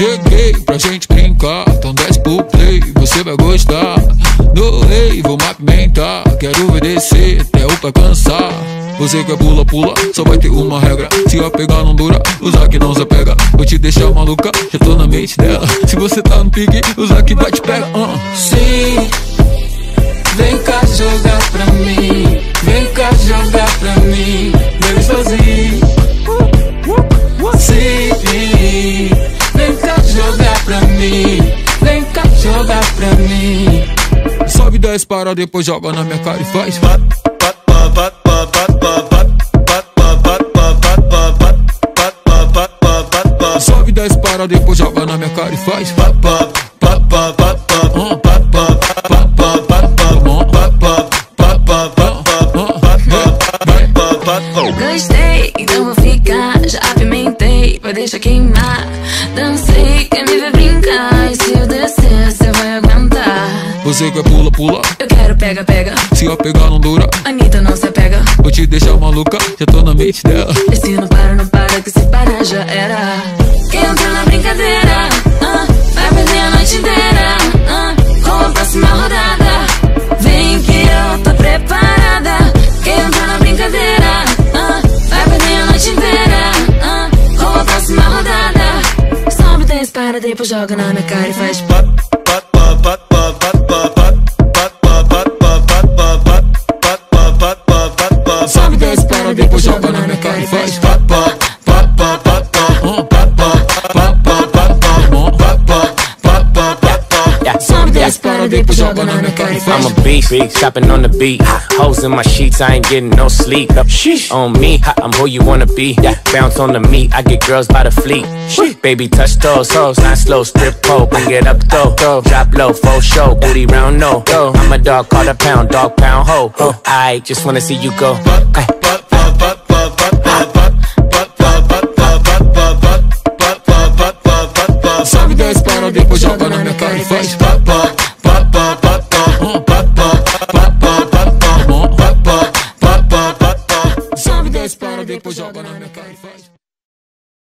Cheguei pra gente brincar, então desce pro play, você vai gostar. No rei, vou movimentar, quero obedecer até o pra cansar. Você quer pula, pula, só vai ter uma regra. Se a pegar não dura, usar que não se pega. Vou te deixar maluca, já tô na mente dela. Se você tá no pique, usar que vai te pega. Uh. Sim, vem cá jogar pra mim. Vem cá jogar pra mim. Bebe sozinho. Sim, vem cá jogar pra mim. Vem cá jogar pra mim. Sobe 10 para, depois joga na minha cara e faz. Sobe 10 para, depois joga na minha cara e faz. Gostei, então vou ficar. Já apimentei, vai deixar queimar. Dancei, quer Você quer pula, pula. Eu quero pega, pega. Se a pegar não dura, Anitta não se apega. vou te deixar maluca, já tô na mente dela. Esse não para, não para, que se parar já era. Quem entra na brincadeira, ah, vai perder a noite inteira. ah, com a próxima rodada, vem que eu tô preparada. Quem entra na brincadeira, ah, vai perder a noite inteira. ah, com a próxima rodada, sobe, desce, para, depois joga na minha cara e faz. Sobe 10 para, depois joga na minha cara faz. I'm a beast, shopping on the beat. Hoes in my sheets, I ain't getting no sleep. Sheesh. On me, I'm who you wanna be. Bounce on the meat, I get girls by the fleet. Sheesh. Baby, touch those hoes, not slow, strip pole, bring it up though. Drop low, full show, booty round no. I'm a dog, call a pound, dog pound ho. I just wanna see you go. Ay. talking on the